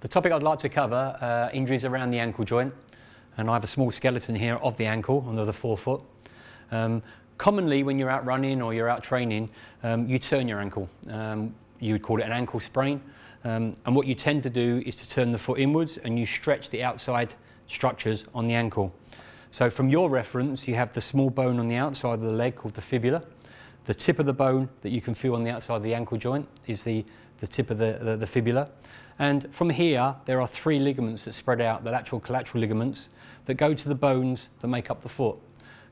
The topic I'd like to cover, uh, injuries around the ankle joint. And I have a small skeleton here of the ankle under the forefoot. Um, commonly when you're out running or you're out training, um, you turn your ankle. Um, you would call it an ankle sprain. Um, and what you tend to do is to turn the foot inwards and you stretch the outside structures on the ankle. So from your reference, you have the small bone on the outside of the leg called the fibula. The tip of the bone that you can feel on the outside of the ankle joint is the, the tip of the, the, the fibula. And from here, there are three ligaments that spread out, the lateral collateral ligaments, that go to the bones that make up the foot.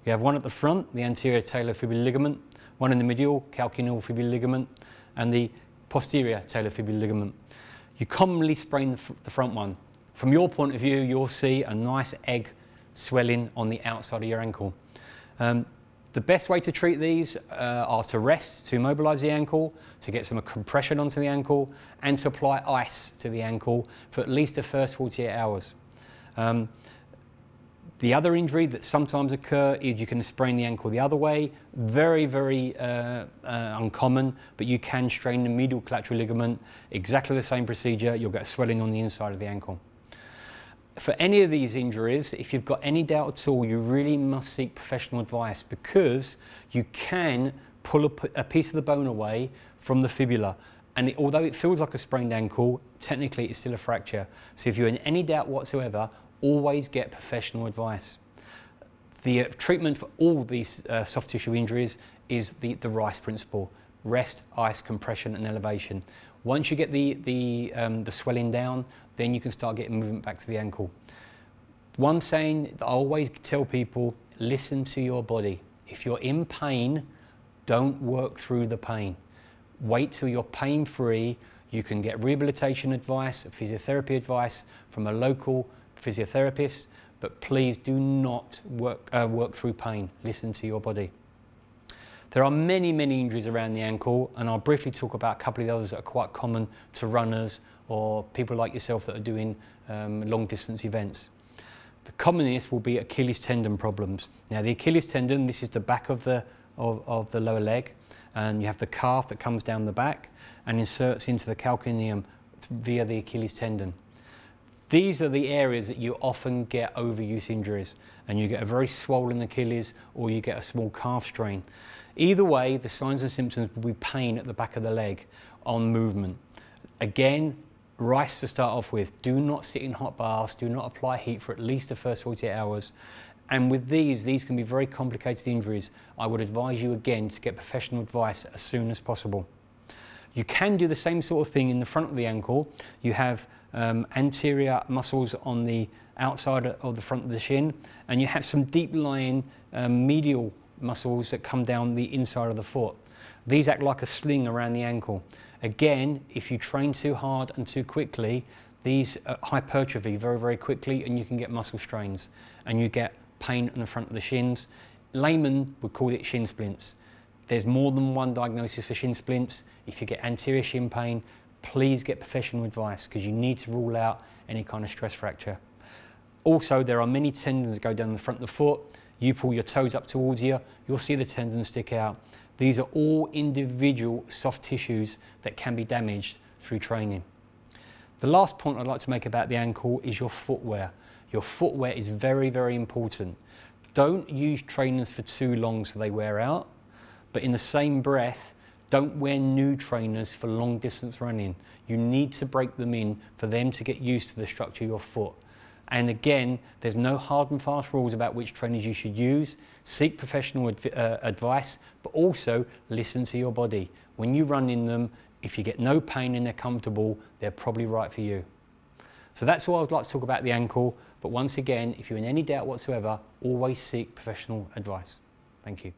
You have one at the front, the anterior talofibular ligament, one in the medial, calcaneofibular ligament, and the posterior talofibular ligament. You commonly sprain the, the front one. From your point of view, you'll see a nice egg swelling on the outside of your ankle. Um, the best way to treat these uh, are to rest, to immobilize the ankle, to get some compression onto the ankle, and to apply ice to the ankle for at least the first 48 hours. Um, the other injury that sometimes occur is you can sprain the ankle the other way. Very, very uh, uh, uncommon, but you can strain the medial collateral ligament. Exactly the same procedure. You'll get swelling on the inside of the ankle for any of these injuries, if you've got any doubt at all, you really must seek professional advice because you can pull a, a piece of the bone away from the fibula. And it, although it feels like a sprained ankle, technically it's still a fracture. So if you're in any doubt whatsoever, always get professional advice. The uh, treatment for all these uh, soft tissue injuries is the, the RICE principle, rest, ice, compression and elevation. Once you get the, the, um, the swelling down, then you can start getting movement back to the ankle. One saying that I always tell people, listen to your body. If you're in pain, don't work through the pain. Wait till you're pain free. You can get rehabilitation advice, physiotherapy advice from a local physiotherapist, but please do not work, uh, work through pain. Listen to your body. There are many, many injuries around the ankle, and I'll briefly talk about a couple of the others that are quite common to runners or people like yourself that are doing um, long distance events. The commonest will be Achilles tendon problems. Now the Achilles tendon, this is the back of the, of, of the lower leg, and you have the calf that comes down the back and inserts into the calcaneum via the Achilles tendon. These are the areas that you often get overuse injuries and you get a very swollen Achilles or you get a small calf strain. Either way, the signs and symptoms will be pain at the back of the leg on movement. Again, rice to start off with. Do not sit in hot baths, do not apply heat for at least the first 48 hours. And with these, these can be very complicated injuries. I would advise you again to get professional advice as soon as possible. You can do the same sort of thing in the front of the ankle. You have um, anterior muscles on the outside of the front of the shin, and you have some deep lying um, medial muscles that come down the inside of the foot. These act like a sling around the ankle. Again, if you train too hard and too quickly, these uh, hypertrophy very, very quickly and you can get muscle strains and you get pain in the front of the shins. Laymen would call it shin splints. There's more than one diagnosis for shin splints. If you get anterior shin pain, please get professional advice because you need to rule out any kind of stress fracture. Also, there are many tendons that go down the front of the foot. You pull your toes up towards you, you'll see the tendons stick out. These are all individual soft tissues that can be damaged through training. The last point I'd like to make about the ankle is your footwear. Your footwear is very, very important. Don't use trainers for too long so they wear out, but in the same breath, don't wear new trainers for long distance running. You need to break them in for them to get used to the structure of your foot. And again, there's no hard and fast rules about which trainers you should use. Seek professional adv uh, advice, but also listen to your body. When you run in them, if you get no pain and they're comfortable, they're probably right for you. So that's all I'd like to talk about the ankle. But once again, if you're in any doubt whatsoever, always seek professional advice. Thank you.